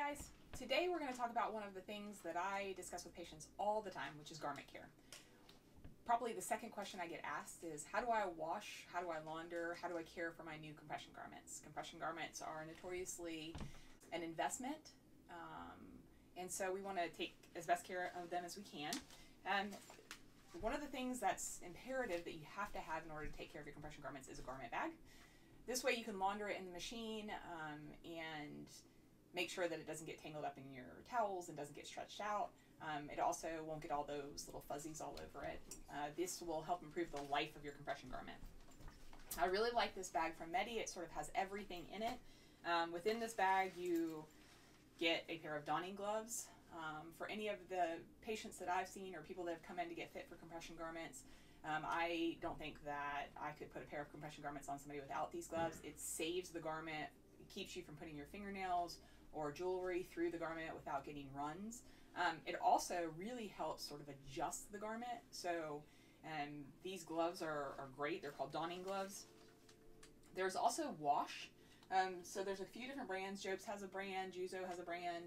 guys. Today we're going to talk about one of the things that I discuss with patients all the time, which is garment care. Probably the second question I get asked is how do I wash, how do I launder, how do I care for my new compression garments? Compression garments are notoriously an investment, um, and so we want to take as best care of them as we can. And one of the things that's imperative that you have to have in order to take care of your compression garments is a garment bag. This way you can launder it in the machine um, and make sure that it doesn't get tangled up in your towels and doesn't get stretched out. Um, it also won't get all those little fuzzies all over it. Uh, this will help improve the life of your compression garment. I really like this bag from Medi. It sort of has everything in it. Um, within this bag, you get a pair of donning gloves. Um, for any of the patients that I've seen or people that have come in to get fit for compression garments, um, I don't think that I could put a pair of compression garments on somebody without these gloves. It saves the garment, it keeps you from putting your fingernails or jewelry through the garment without getting runs. Um, it also really helps sort of adjust the garment. So um, these gloves are, are great. They're called donning gloves. There's also wash. Um, so there's a few different brands. Jobst has a brand. Juzo has a brand.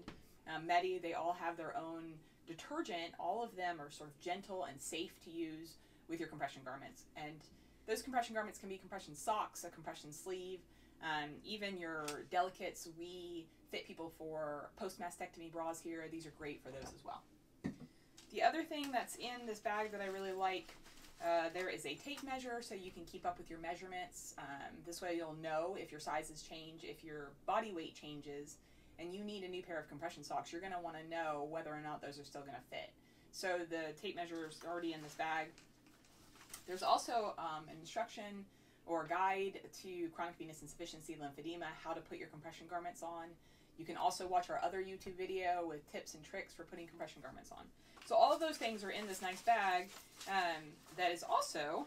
Um, Medi, they all have their own detergent. All of them are sort of gentle and safe to use with your compression garments. And those compression garments can be compression socks, a compression sleeve, um, even your delicates. We fit people for post mastectomy bras here. These are great for those as well. The other thing that's in this bag that I really like, uh, there is a tape measure so you can keep up with your measurements. Um, this way you'll know if your sizes change, if your body weight changes, and you need a new pair of compression socks, you're going to want to know whether or not those are still going to fit. So the tape measure is already in this bag. There's also um, an instruction or guide to chronic venous insufficiency lymphedema, how to put your compression garments on. You can also watch our other YouTube video with tips and tricks for putting compression garments on. So all of those things are in this nice bag um, that is also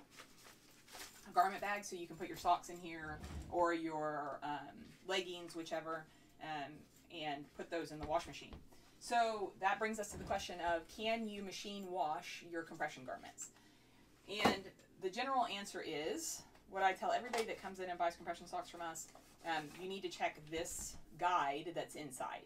a garment bag, so you can put your socks in here or your um, leggings, whichever, um, and put those in the wash machine. So that brings us to the question of can you machine wash your compression garments? And the general answer is what I tell everybody that comes in and buys compression socks from us um, you need to check this guide that's inside.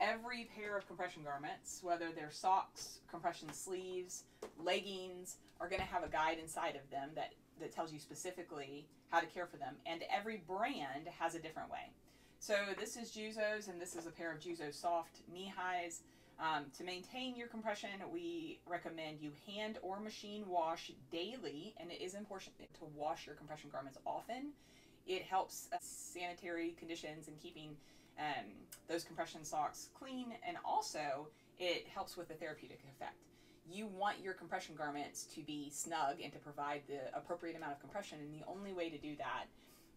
Every pair of compression garments, whether they're socks, compression sleeves, leggings, are going to have a guide inside of them that, that tells you specifically how to care for them. And every brand has a different way. So this is Juzo's, and this is a pair of Juzo soft knee highs. Um, to maintain your compression, we recommend you hand or machine wash daily, and it is important to wash your compression garments often. It helps sanitary conditions and keeping um, those compression socks clean, and also it helps with the therapeutic effect. You want your compression garments to be snug and to provide the appropriate amount of compression, and the only way to do that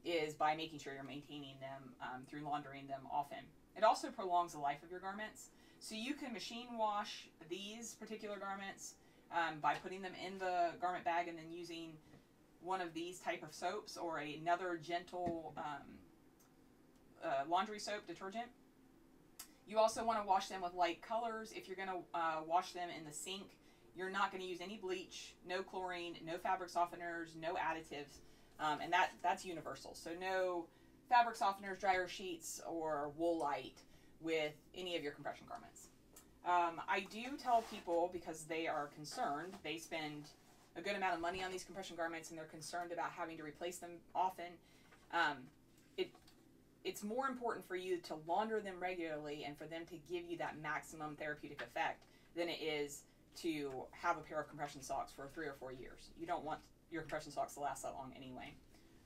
is by making sure you're maintaining them um, through laundering them often. It also prolongs the life of your garments. So you can machine wash these particular garments um, by putting them in the garment bag and then using one of these type of soaps or another gentle um, uh, laundry soap detergent. You also want to wash them with light colors. If you're going to uh, wash them in the sink, you're not going to use any bleach, no chlorine, no fabric softeners, no additives, um, and that that's universal. So no fabric softeners, dryer sheets, or Woolite with of your compression garments. Um, I do tell people because they are concerned, they spend a good amount of money on these compression garments and they're concerned about having to replace them often, um, it it's more important for you to launder them regularly and for them to give you that maximum therapeutic effect than it is to have a pair of compression socks for three or four years. You don't want your compression socks to last that long anyway.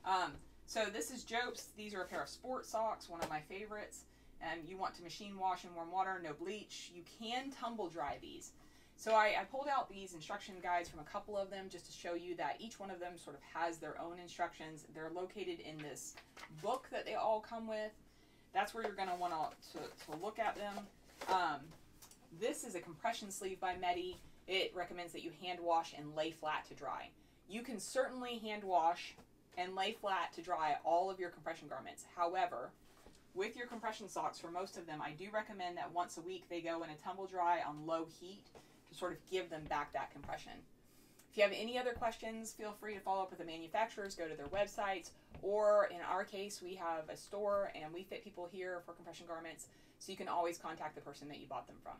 Um, so this is Jobst. These are a pair of sport socks, one of my favorites. And you want to machine wash in warm water, no bleach. You can tumble dry these. So I, I, pulled out these instruction guides from a couple of them just to show you that each one of them sort of has their own instructions. They're located in this book that they all come with. That's where you're going to want to to look at them. Um, this is a compression sleeve by Medi. It recommends that you hand wash and lay flat to dry. You can certainly hand wash and lay flat to dry all of your compression garments. However, with your compression socks, for most of them, I do recommend that once a week they go in a tumble dry on low heat to sort of give them back that compression. If you have any other questions, feel free to follow up with the manufacturers, go to their websites, or in our case, we have a store and we fit people here for compression garments, so you can always contact the person that you bought them from.